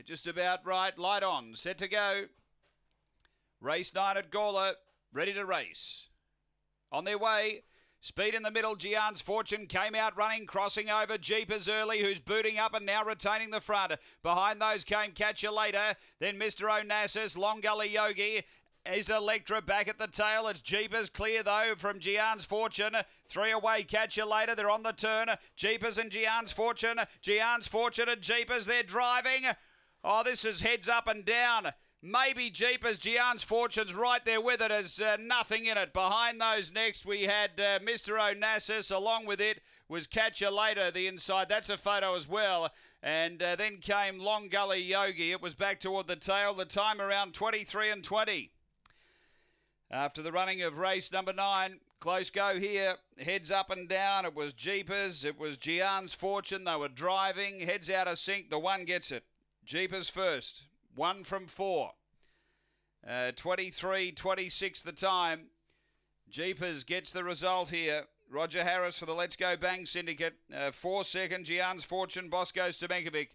They're just about right. Light on. Set to go. Race nine at Gawler. Ready to race. On their way. Speed in the middle, Gian's Fortune came out running, crossing over Jeepers early, who's booting up and now retaining the front. Behind those came Catch You Later, then Mr. Onassis, Long Gully Yogi, is Electra back at the tail. It's Jeepers clear though from Gian's Fortune. Three away, catch you later. They're on the turn. Jeepers and Gian's Fortune. Gian's Fortune and Jeepers, they're driving. Oh, this is heads up and down. Maybe Jeepers, Gian's Fortune's right there with it. There's uh, nothing in it. Behind those next, we had uh, Mr. Onassis. Along with it was Catch You Later, the inside. That's a photo as well. And uh, then came Long Gully Yogi. It was back toward the tail. The time around 23 and 20. After the running of race number nine, close go here, heads up and down. It was Jeepers, it was Gian's Fortune. They were driving, heads out of sync. The one gets it. Jeepers first, one from four. Uh, 23 26 the time. Jeepers gets the result here. Roger Harris for the Let's Go Bang Syndicate. Uh, four second, Gian's Fortune. Boss goes to Menkovic.